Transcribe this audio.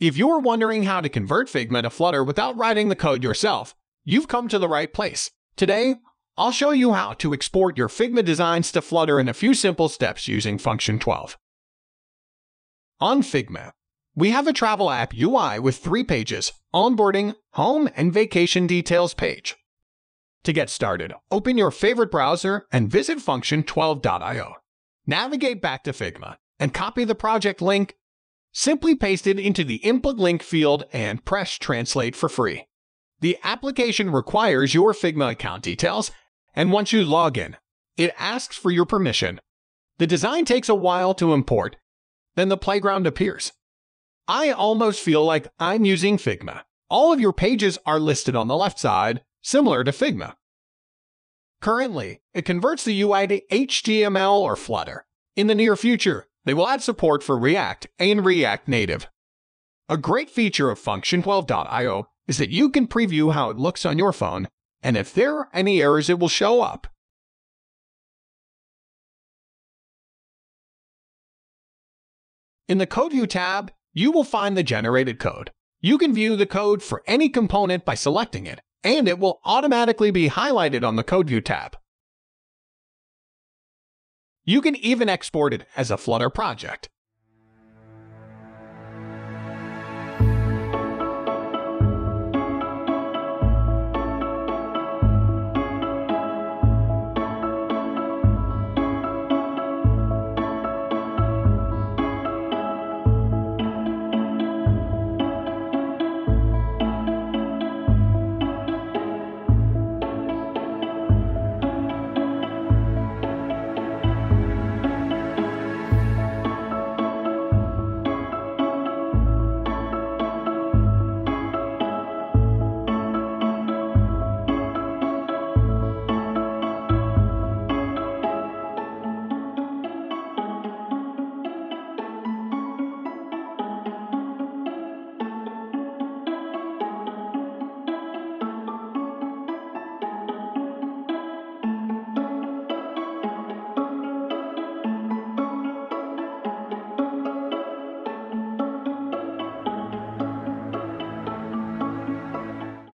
If you're wondering how to convert Figma to Flutter without writing the code yourself, you've come to the right place. Today, I'll show you how to export your Figma designs to Flutter in a few simple steps using Function 12. On Figma, we have a travel app UI with three pages, onboarding, home, and vacation details page. To get started, open your favorite browser and visit function12.io. Navigate back to Figma and copy the project link. Simply paste it into the input link field and press translate for free. The application requires your Figma account details, and once you log in, it asks for your permission. The design takes a while to import, then the playground appears. I almost feel like I'm using Figma. All of your pages are listed on the left side, similar to Figma. Currently, it converts the UI to HTML or Flutter. In the near future, they will add support for React and React Native. A great feature of Function12.io is that you can preview how it looks on your phone, and if there are any errors, it will show up. In the Code View tab, you will find the generated code. You can view the code for any component by selecting it, and it will automatically be highlighted on the Code View tab. You can even export it as a Flutter project.